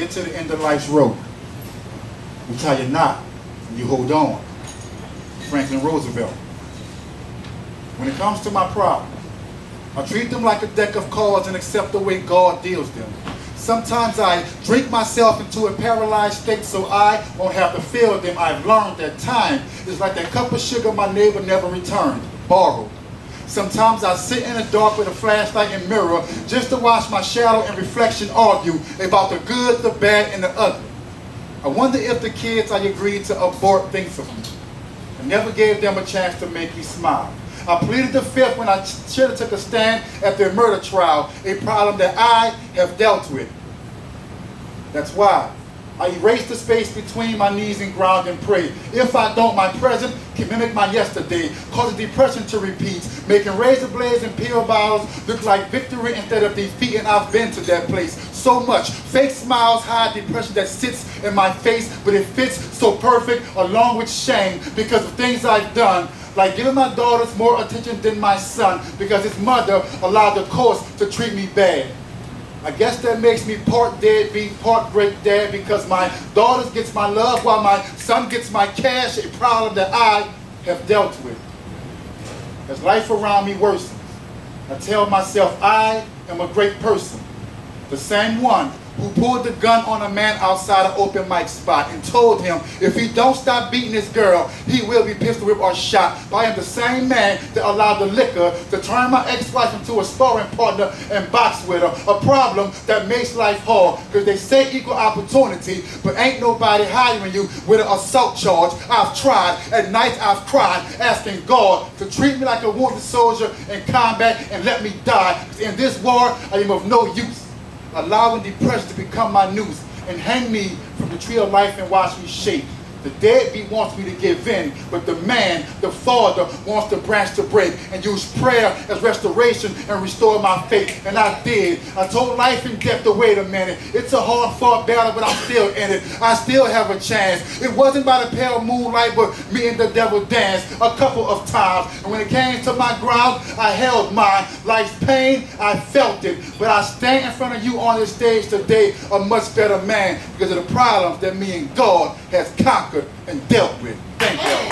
get to the end of life's road. You tie your knot and you hold on. Franklin Roosevelt. When it comes to my problems, I treat them like a deck of cards and accept the way God deals them. Sometimes I drink myself into a paralyzed state so I won't have to feel them. I've learned that time is like that cup of sugar my neighbor never returned, borrowed. Sometimes I sit in the dark with a flashlight and mirror just to watch my shadow and reflection argue about the good, the bad, and the ugly. I wonder if the kids I agreed to abort think of me. I never gave them a chance to make me smile. I pleaded the fifth when I should have took a stand at their murder trial, a problem that I have dealt with. That's why I erase the space between my knees and ground and pray. If I don't, my present can mimic my yesterday, causing depression to repeat, making razor blades and pill bottles look like victory instead of defeat, and I've been to that place so much. Fake smiles hide depression that sits in my face, but it fits so perfect along with shame because of things I've done like giving my daughters more attention than my son because his mother allowed the course to treat me bad. I guess that makes me part deadbeat, part great dad because my daughters gets my love while my son gets my cash, a problem that I have dealt with. As life around me worsens, I tell myself I am a great person, the same one who pulled the gun on a man outside an open mic spot and told him if he don't stop beating this girl, he will be pistol whipped or shot. But I am the same man that allowed the liquor to turn my ex-wife into a sparring partner and box with her. A problem that makes life hard because they say equal opportunity, but ain't nobody hiring you with an assault charge. I've tried. At night I've cried, asking God to treat me like a wounded soldier in combat and let me die. In this war, I am of no use allowing depression to become my noose and hang me from the tree of life and watch me shake. The deadbeat wants me to give in, but the man, the father, wants the branch to break and use prayer as restoration and restore my faith. And I did. I told life and death to wait a minute. It's a hard fought battle, but I'm still in it. I still have a chance. It wasn't by the pale moonlight, but me and the devil danced a couple of times. And when it came to my ground, I held mine. Life's pain, I felt it. But I stand in front of you on this stage today a much better man because of the problems that me and God has and dealt with. Thank you.